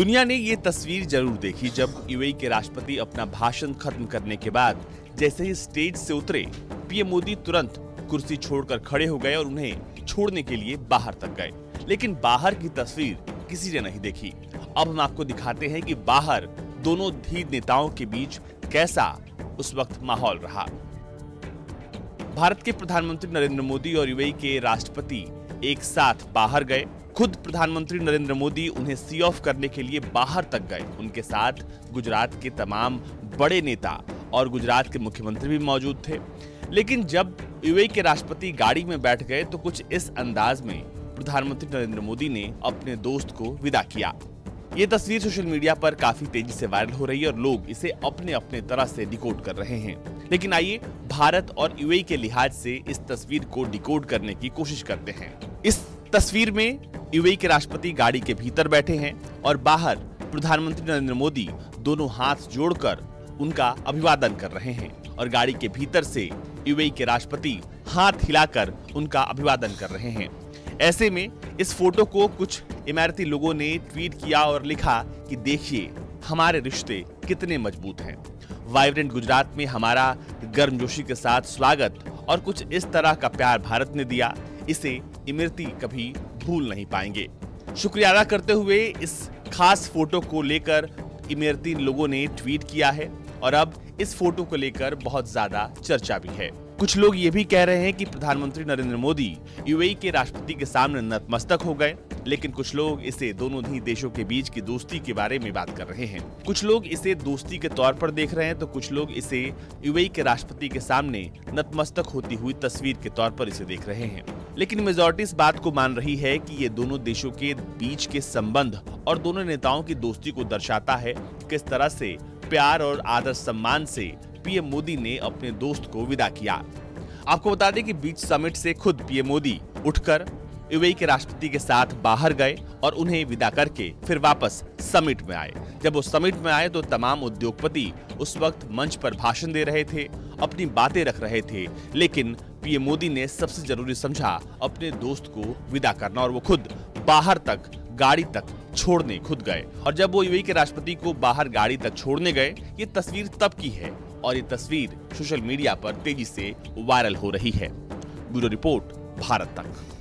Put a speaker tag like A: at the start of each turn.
A: दुनिया ने ये तस्वीर ज़रूर देखी जब यूएई के राष्ट्रपति अपना भाषण खत्म करने के बाद जैसे ही स्टेज से उतरे, पीएम मोदी तुरंत कुर्सी छोड़कर खड़े हो गए और उन्हें छोड़ने के लिए बाहर तक गए। लेकिन बाहर की तस्वीर किसी ने नहीं देखी। अब हम आपको दिखाते हैं कि बाहर दोनों धीर नेताओं के बीच कैसा उस वक्त माहौल रहा। भारत के प्रधानमंत्री नरेंद्र मोदी और यूएई के राष्ट्रपति एक साथ बाहर गए। खुद प्रधानमंत्री नरेंद्र मोदी उन्हें सी ऑफ़ करने के लिए बाहर तक गए। उनके साथ गुजरात के तमाम बड़े नेता और गुजरात के मुख्यमंत्री भी मौजूद थे। लेकिन जब यूएई के राष्ट्रपति गाड़ी में बैठ गए तो कुछ इस अंदाज में प्रधानमंत्री नरेंद्र मोदी ने अपने दोस्त को विदा किया। ये तस्वीर सोशल मीडिया पर काफ़ी तेज़ी से वायरल हो रही है और लोग इसे अपने अपने तरह से डिकोड कर रहे हैं। लेकिन आइए, भारत और यूएई के लिहाज से इस तस्वीर को डिकोड करने की कोशिश करते हैं। इस तस्वीर में यूएई के राष्ट्रपति गाड़ी के भीतर बैठे हैं और बाहर प्रधानमंत्री नरेंद्र मोदी दोनों हाथ जोड़कर उनका अभिवादन कर रहे हैं और गाड़ी के भीतर से यूएई के राष्ट्रपति हाथ हिलाकर उनका अभिवादन कर रहे हैं। ऐसे में इस फ़ोटो को कुछ इमारती लोगों ने ट्वीट किया और लिखा कि देखिए, हमारे रिश्ते कितने मज़बूत हैं। वाइब्रेंट गुजरात में हमारा गर्मजोशी के साथ स्वागत और कुछ इस तरह का प्यार भारत ने दिया, इसे इमरती कभी भूल नहीं पाएँगे। शुक्रिया अदा करते हुए इस खास फ़ोटो को लेकर इमरती लोगों ने ट्वीट किया है और अब इस फ़ोटो को लेकर बहुत ज़्यादा चर्चा भी है। कुछ लोग ये भी कह रहे हैं कि प्रधानमंत्री नरेंद्र मोदी यूएई के राष्ट्रपति के सामने नतमस्तक हो गए। लेकिन कुछ लोग इसे दोनों ही देशों के बीच की दोस्ती के बारे में बात कर रहे हैं। कुछ लोग इसे दोस्ती के तौर पर देख रहे हैं तो कुछ लोग इसे यूएई के राष्ट्रपति के सामने नतमस्तक होती हुई तस्वीर के तौर पर इसे देख रहे हैं। लेकिन मेजोरिटी इस बात को मान रही है कि ये दोनों देशों के बीच के संबंध और दोनों नेताओं की दोस्ती को दर्शाता है किस तरह से प्यार और आदर सम्मान से पीएम मोदी ने अपने दोस्त को विदा किया। आपको बता दें कि बीच समिट से खुद पीएम मोदी उठकर यूएई के राष्ट्रपति के साथ बाहर गए और उन्हें विदा करके फिर वापस समिट में आए। जब वो समिट में आए तो तमाम उद्योगपति उस वक्त मंच पर भाषण दे रहे थे, अपनी बातें रख रहे थे, लेकिन पीएम मोदी ने सबसे ज़रूरी समझा, अपने दोस्त को विदा करना और वो खुद बाहर तक, गाड़ी तक छोड़ने खुद गए। और जब वो यूएई के राष्ट्रपति को बाहर गाड़ी तक छोड़ने गए, ये तस्वीर तब की है और ये तस्वीर सोशल मीडिया पर तेज़ी से वायरल हो रही है। ब्यूरो रिपोर्ट, भारत तक।